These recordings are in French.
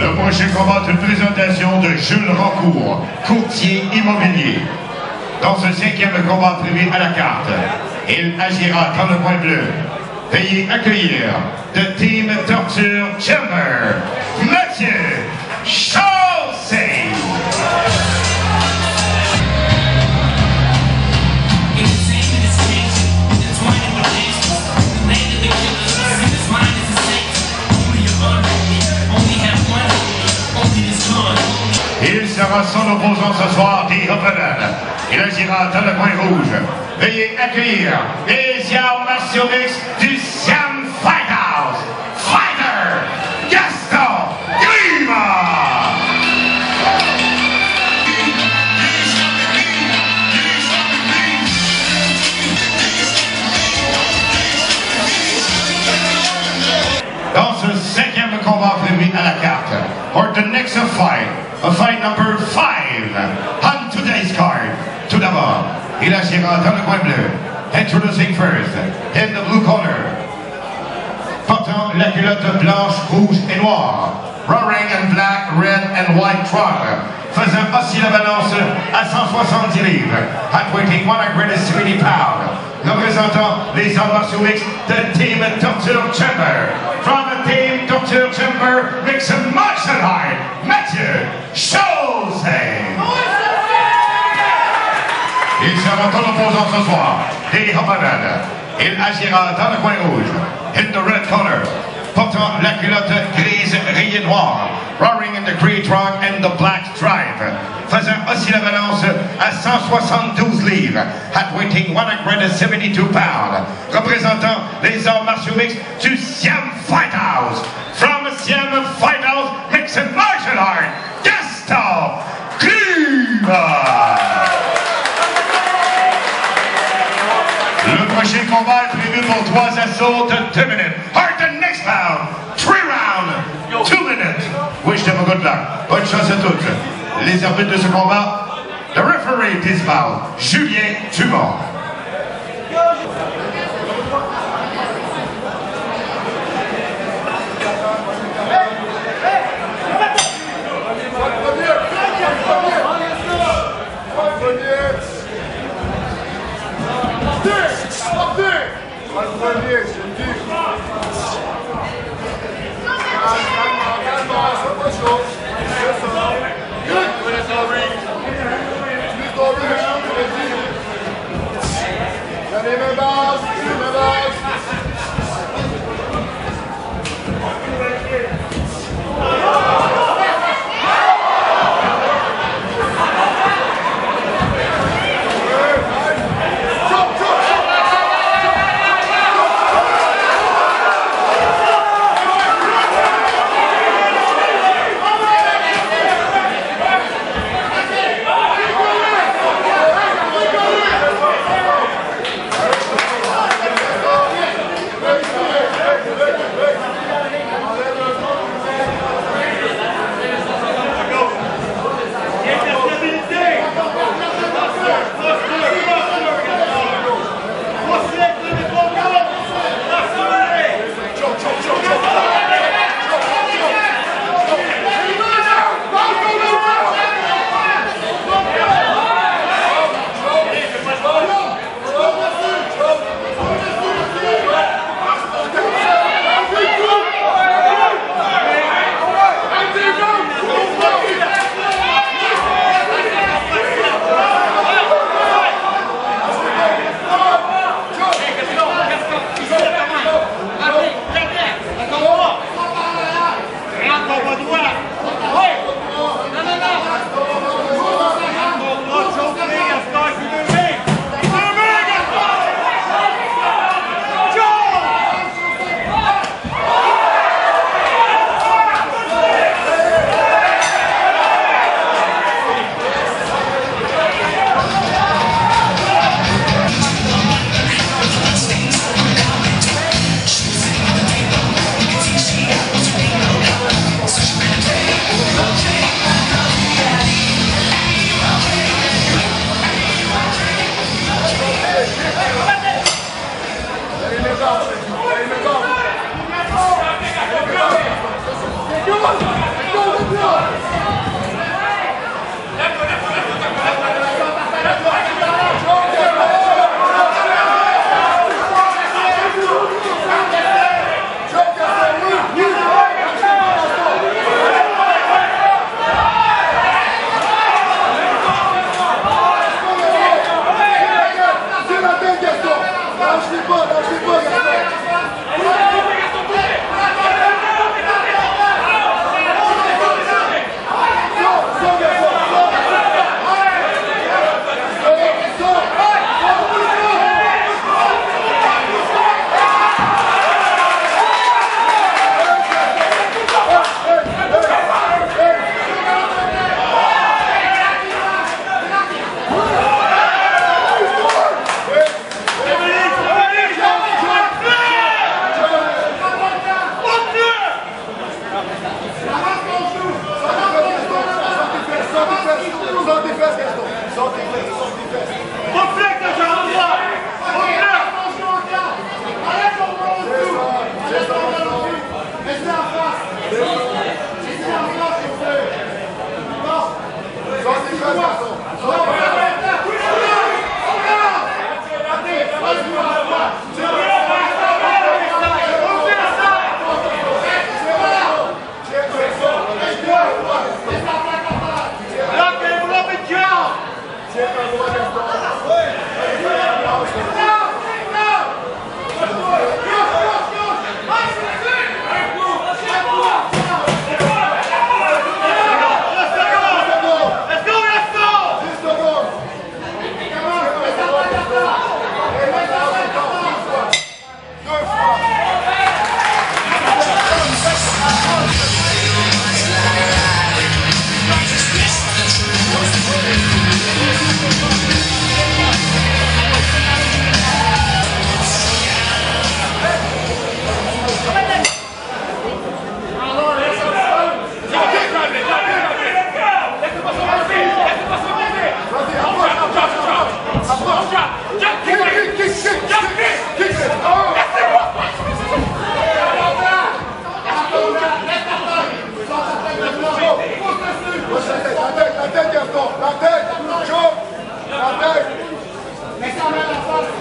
Le prochain combat est une présentation de Jules Rancourt, courtier immobilier. Dans ce cinquième combat prévu à la carte, il agira dans le point bleu. Veuillez accueillir The Team Torture Chamber, Mathieu Chaussé. Son opposant ce soir, dit Hoppeman. Il agira dans le coin rouge. Veuillez accueillir les arts martiaux du Siam Fight House. Fighter Gaston Grima! Dans ce cinquième combat prévu à la carte, for the next fight, fight number five, on today's card. Tout d'abord, il agira dans le coin. Introducing first, in the blue corner, portant la culotte blanche, rouge et noire, roaring in black, red and white trunk, faisant aussi la balance à 170 livres, at weighing 170 pounds, représentant les arts martiaux mixtes de Team Torture Chamber. From Dr. Jumper Rickson Marsenheim, Mathieu Chauzet. Il sera tout l'opposant ce soir, Danny Hamanad. Il agira dans le coin rouge, in the red corner, portant la culotte grise rayée noire, roaring in the grey trunk and the black stripe, faisant aussi la balance à 172 livres, at weighing 172 pounds, représentant les arts martiaux mixtes du Siam Fight House. From Siam Fight House, mixed martial art, Gaston Klima. Le prochain combat est prévu pour trois assauts de 2 minutes. Bonne chance à toutes. Les arbitres de ce combat, le referee dismount, Julien Dumont. good Go! Come on.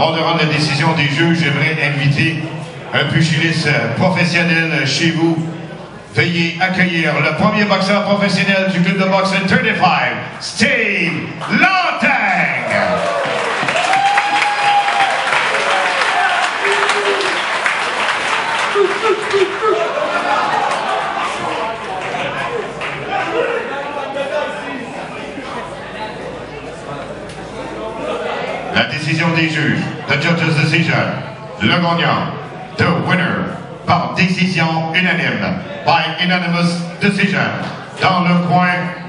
Avant de rendre la décision des juges, j'aimerais inviter un pugiliste professionnel chez vous. Veuillez accueillir le premier boxeur professionnel du club de boxe 35, Steve Lantang. La des juges, the judge's decision, le gagnant, the winner, par décision unanime, by unanimous decision, dans le coin